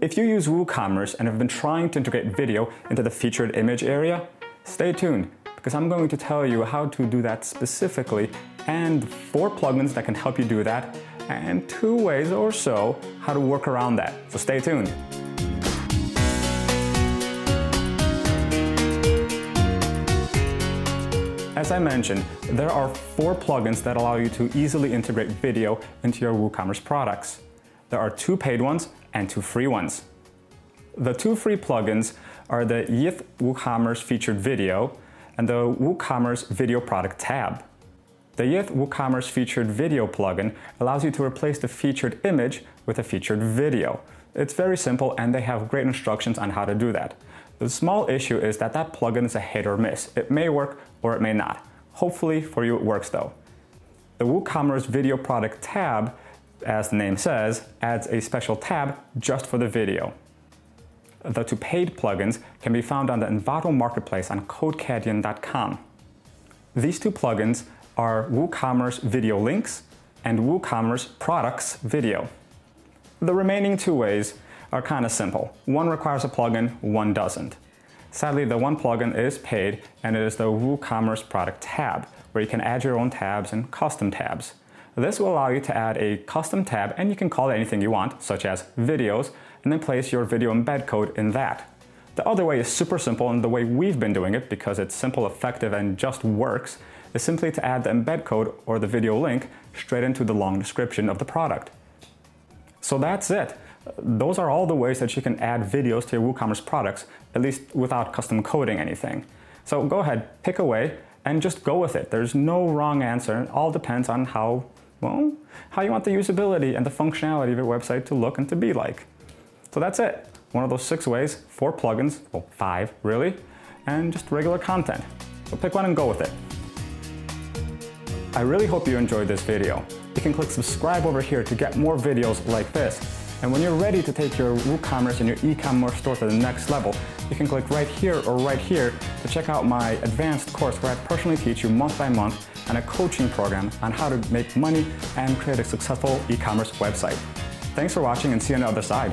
If you use WooCommerce and have been trying to integrate video into the featured image area, stay tuned because I'm going to tell you how to do that specifically and four plugins that can help you do that and two ways or so how to work around that. So stay tuned. As I mentioned, there are four plugins that allow you to easily integrate video into your WooCommerce products. There are two paid ones and two free ones. The two free plugins are the Yith WooCommerce featured video and the WooCommerce video product tab. The Yith WooCommerce featured video plugin allows you to replace the featured image with a featured video. It's very simple and they have great instructions on how to do that. The small issue is that that plugin is a hit or miss. It may work or it may not. Hopefully for you it works though. The WooCommerce video product tab as the name says, adds a special tab just for the video. The two paid plugins can be found on the Envato marketplace on codecanyon.com. These two plugins are WooCommerce Video Links and WooCommerce Products Video. The remaining two ways are kind of simple. One requires a plugin, one doesn't. Sadly, the one plugin is paid and it is the WooCommerce Product tab, where you can add your own tabs and custom tabs. This will allow you to add a custom tab and you can call it anything you want, such as videos, and then place your video embed code in that. The other way is super simple and the way we've been doing it because it's simple, effective, and just works is simply to add the embed code or the video link straight into the long description of the product. So that's it. Those are all the ways that you can add videos to your WooCommerce products, at least without custom coding anything. So go ahead, pick away, and just go with it. There's no wrong answer. It all depends on how well, how you want the usability and the functionality of your website to look and to be like. So that's it. One of those six ways, four plugins, well, five really, and just regular content. So pick one and go with it. I really hope you enjoyed this video. You can click subscribe over here to get more videos like this. And when you're ready to take your WooCommerce and your e-commerce store to the next level, you can click right here or right here to check out my advanced course where I personally teach you month by month and a coaching program on how to make money and create a successful e-commerce website. Thanks for watching and see you on the other side.